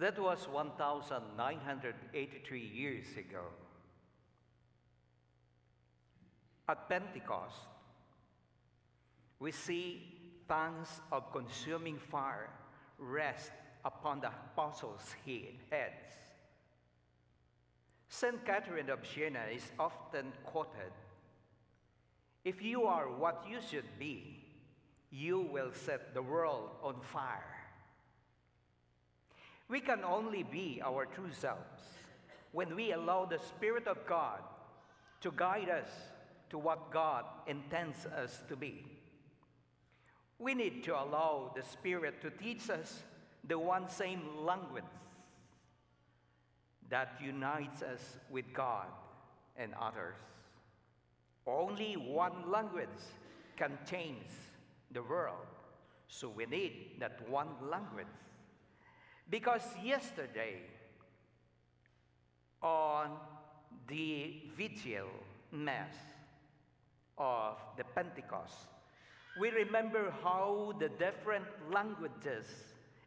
That was 1,983 years ago. At Pentecost, we see tongues of consuming fire rest upon the apostles' heads. St. Catherine of Siena is often quoted If you are what you should be, you will set the world on fire. We can only be our true selves when we allow the Spirit of God to guide us to what God intends us to be. We need to allow the Spirit to teach us the one same language that unites us with God and others. Only one language can change the world. So we need that one language. Because yesterday, on the vigil mass of the Pentecost, we remember how the different languages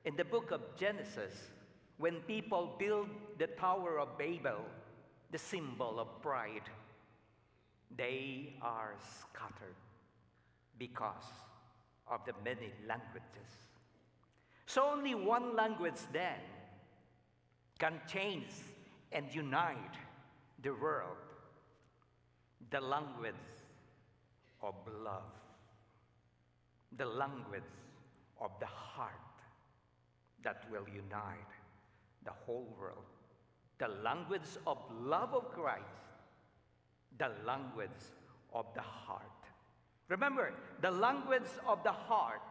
in the book of Genesis, when people build the Tower of Babel, the symbol of pride, they are scattered because of the many languages. So only one language then can change and unite the world the language of love, the language of the heart that will unite the whole world, the language of love of Christ, the language of the heart. Remember, the language of the heart,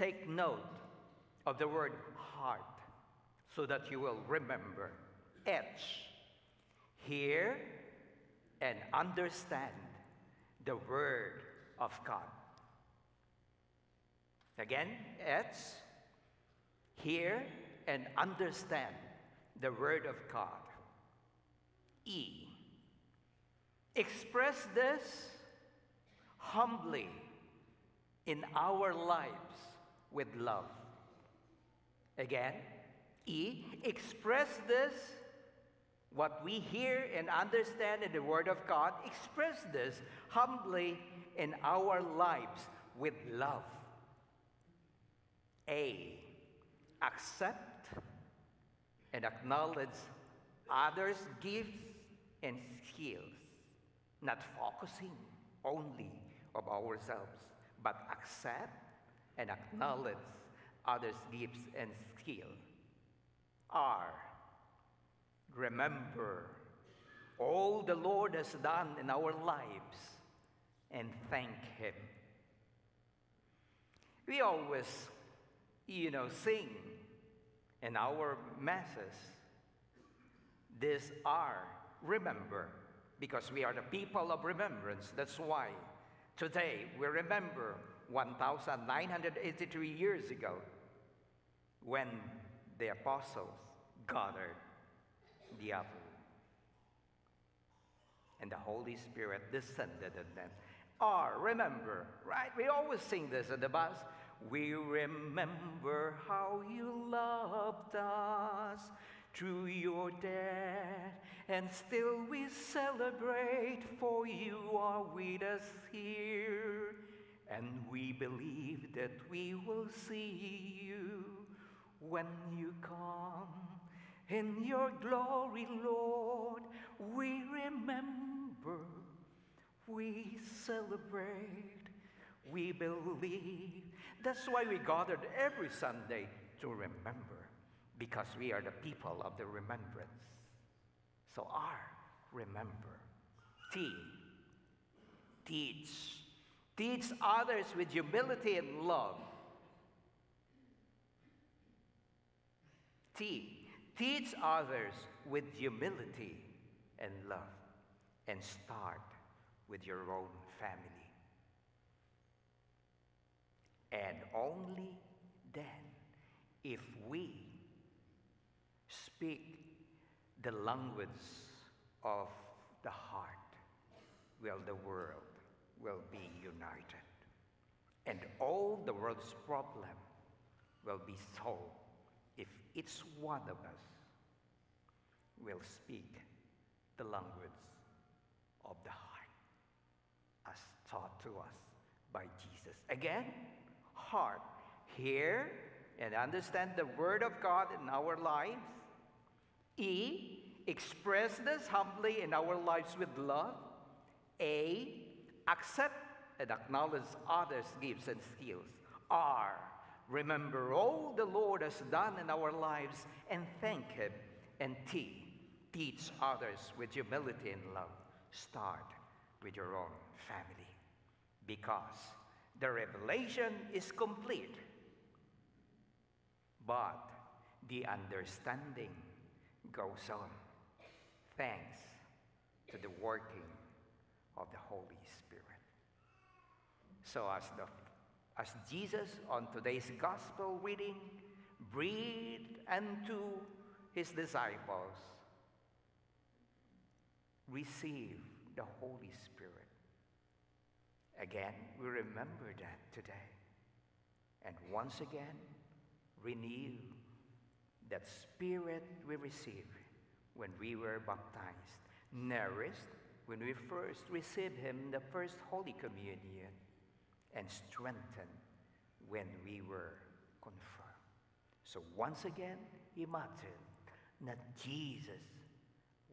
take note of the word heart so that you will remember. Etch, hear, and understand the word of God. Again, etch, hear, and understand the word of God. E, express this humbly in our lives with love. Again, E, express this, what we hear and understand in the Word of God, express this humbly in our lives with love. A, accept and acknowledge others' gifts and skills, not focusing only of ourselves, but accept and acknowledge others' gifts and skill. R. Remember all the Lord has done in our lives and thank Him. We always, you know, sing in our masses this R. Remember because we are the people of remembrance. That's why today we remember 1,983 years ago when the apostles gathered the apple. And the Holy Spirit descended on them. Or, remember, right? We always sing this at the bus. We remember how you loved us through your death, and still we celebrate, for you are with us here. And we believe that we will see you when you come. In your glory, Lord, we remember, we celebrate, we believe. That's why we gathered every Sunday to remember because we are the people of the remembrance. So, R, remember. T, teach. Teach others with humility and love. T, teach others with humility and love. And start with your own family. And only then, if we speak the language of the heart, well, the world will be united. And all the world's problem will be solved if each one of us will speak the language of the heart as taught to us by Jesus. Again, heart. Hear and understand the Word of God in our lives. E. Express this humbly in our lives with love. A. Accept and acknowledge others' gifts and skills. R. Remember all the Lord has done in our lives and thank Him. And T. Teach others with humility and love. Start with your own family because the revelation is complete, but the understanding goes on thanks to the working of the Holy Spirit. So, as, the, as Jesus on today's gospel reading breathed unto his disciples, receive the Holy Spirit. Again, we remember that today. And once again, renew that spirit we received when we were baptized, nourished when we first received Him in the first Holy Communion, and strengthened when we were confirmed. So once again, imagine that Jesus,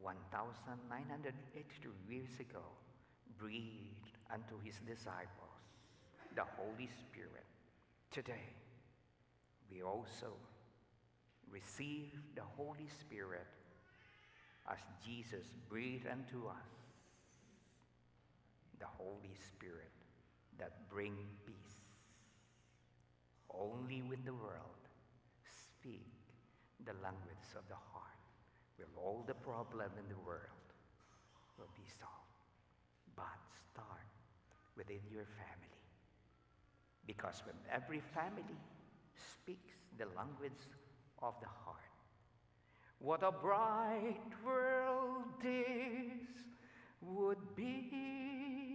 1,982 years ago, breathed unto His disciples the Holy Spirit. Today, we also receive the Holy Spirit as Jesus breathed unto us the Holy Spirit that bring peace. Only with the world speak the language of the heart will all the problem in the world will be solved. But start within your family. Because when every family speaks the language of the heart, what a bright world this would be.